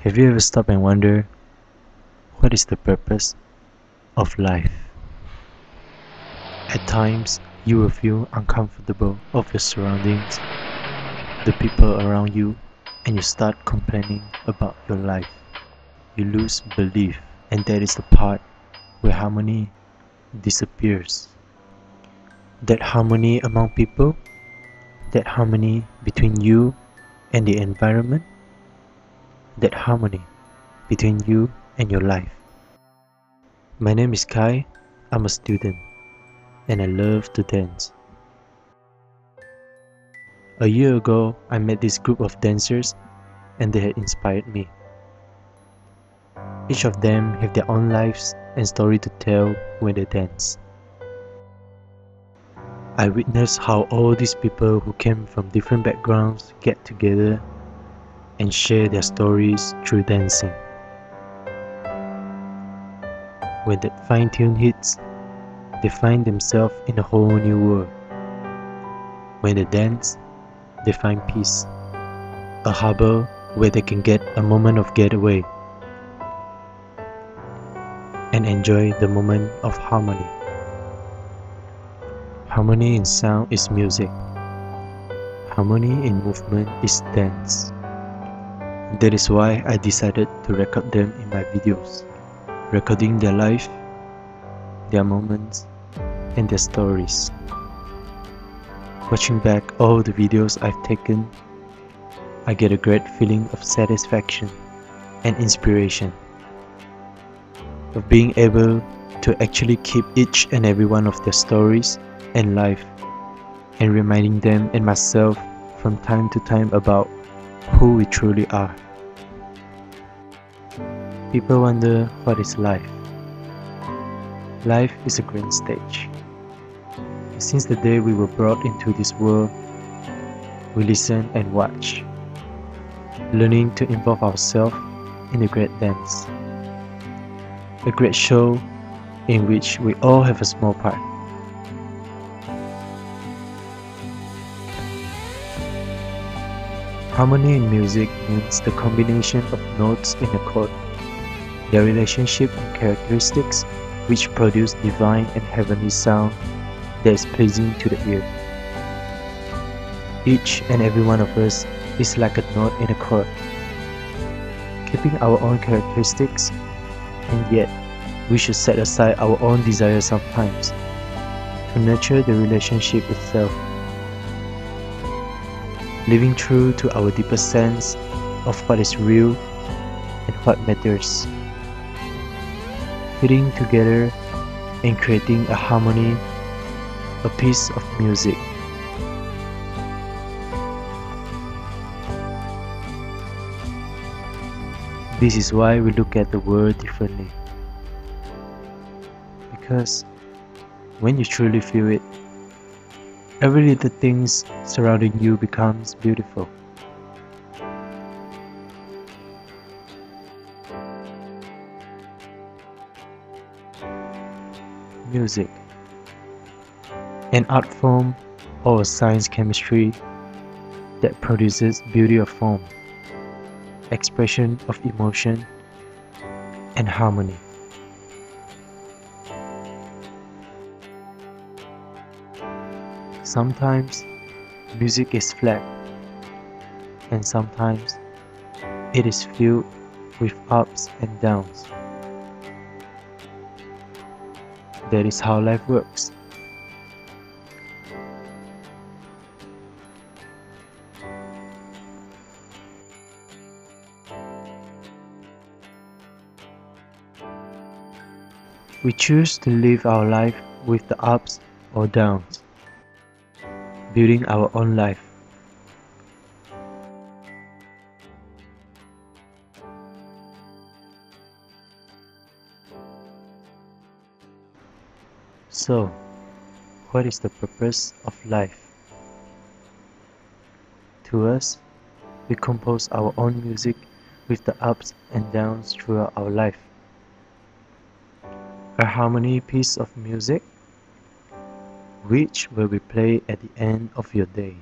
Have you ever stopped and wondered what is the purpose of life? At times, you will feel uncomfortable of your surroundings, the people around you, and you start complaining about your life. You lose belief, and that is the part where harmony disappears. That harmony among people, that harmony between you and the environment, that harmony between you and your life. My name is Kai, I'm a student, and I love to dance. A year ago, I met this group of dancers, and they had inspired me. Each of them have their own lives and story to tell when they dance. I witnessed how all these people who came from different backgrounds get together and share their stories through dancing. When that fine tune hits, they find themselves in a whole new world. When they dance, they find peace, a harbor where they can get a moment of getaway and enjoy the moment of harmony. Harmony in sound is music. Harmony in movement is dance. That is why I decided to record them in my videos, recording their life, their moments, and their stories. Watching back all the videos I've taken, I get a great feeling of satisfaction and inspiration of being able to actually keep each and every one of their stories and life and reminding them and myself from time to time about who we truly are. People wonder what is life. Life is a grand stage. Since the day we were brought into this world, we listen and watch, learning to involve ourselves in the great dance. A great show in which we all have a small part. Harmony in music means the combination of notes in a chord, their relationship and characteristics which produce divine and heavenly sound that is pleasing to the ear. Each and every one of us is like a note in a chord, keeping our own characteristics, and yet we should set aside our own desires sometimes to nurture the relationship itself living true to our deeper sense of what is real and what matters. Fitting together and creating a harmony, a piece of music. This is why we look at the world differently. Because when you truly feel it, every little things surrounding you becomes beautiful. Music An art form or science chemistry that produces beauty of form, expression of emotion, and harmony. Sometimes music is flat, and sometimes it is filled with ups and downs. That is how life works. We choose to live our life with the ups or downs building our own life. So, what is the purpose of life? To us, we compose our own music with the ups and downs throughout our life. A harmony piece of music which will be played at the end of your day.